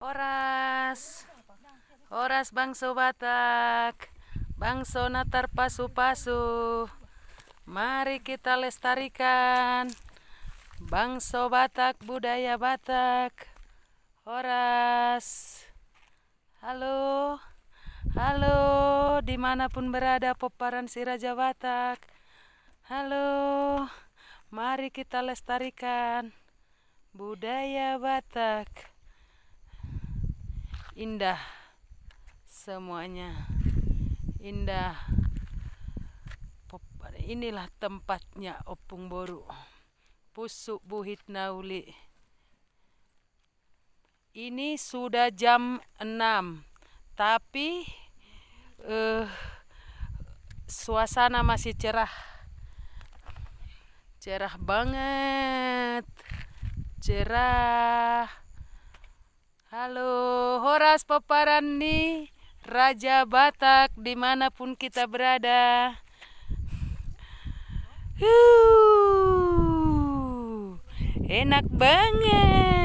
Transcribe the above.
Horas, Horas bangso Batak, bangso natar pasu-pasu. Mari kita lestarikan bangso Batak, budaya Batak. Horas, halo, halo, di mana pun berada peparan si Raja Batak. Halo, mari kita lestarikan budaya Batak. Indah semuanya, indah. Inilah tempatnya Opung Boru, Pusuk Buhit Nauli. Ini sudah jam 6, tapi uh, suasana masih cerah. Cerah banget. Cerah. Halo Horas paparan nih Raja Batak di mana pun kita berada. Uh, enak banget